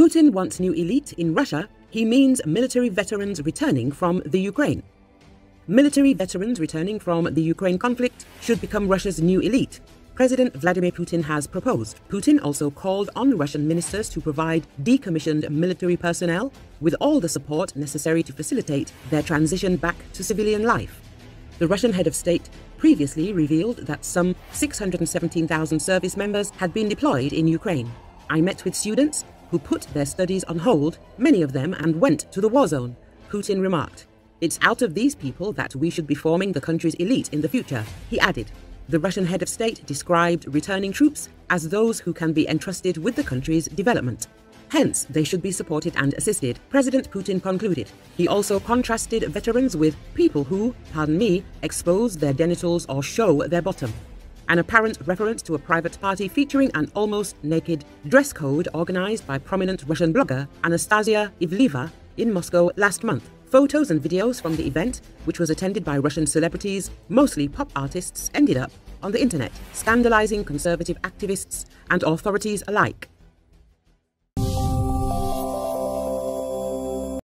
Putin wants new elite in Russia. He means military veterans returning from the Ukraine. Military veterans returning from the Ukraine conflict should become Russia's new elite. President Vladimir Putin has proposed. Putin also called on Russian ministers to provide decommissioned military personnel with all the support necessary to facilitate their transition back to civilian life. The Russian head of state previously revealed that some 617,000 service members had been deployed in Ukraine. I met with students who put their studies on hold, many of them, and went to the war zone, Putin remarked. It's out of these people that we should be forming the country's elite in the future, he added. The Russian head of state described returning troops as those who can be entrusted with the country's development. Hence, they should be supported and assisted, President Putin concluded. He also contrasted veterans with people who, pardon me, expose their genitals or show their bottom. An apparent reference to a private party featuring an almost naked dress code organized by prominent Russian blogger Anastasia Ivleeva in Moscow last month. Photos and videos from the event, which was attended by Russian celebrities, mostly pop artists, ended up on the internet, scandalizing conservative activists and authorities alike.